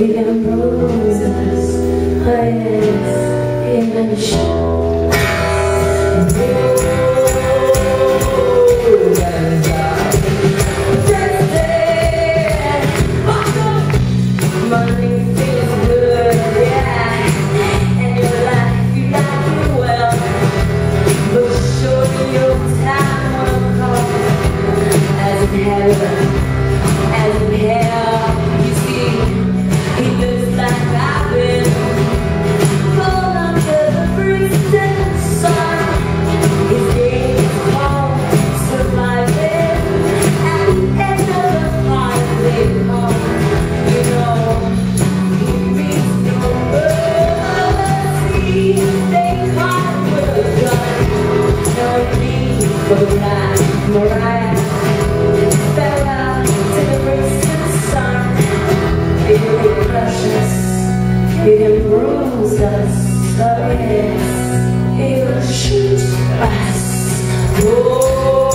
the ambrosias, I am in the us the best. He will shoot us. Oh.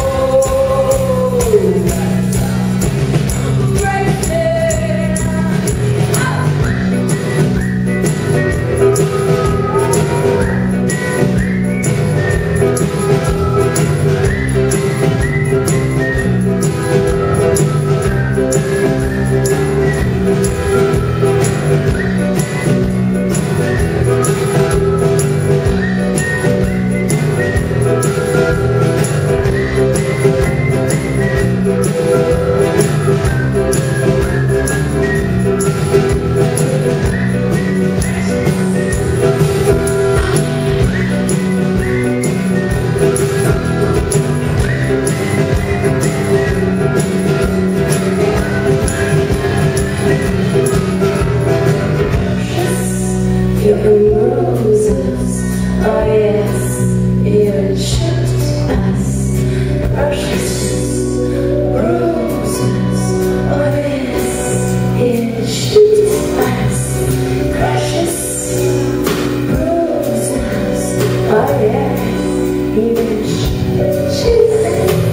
Your roses, oh yes, you shipped precious roses, oh yes, you shipped precious roses, oh yes, you shipped.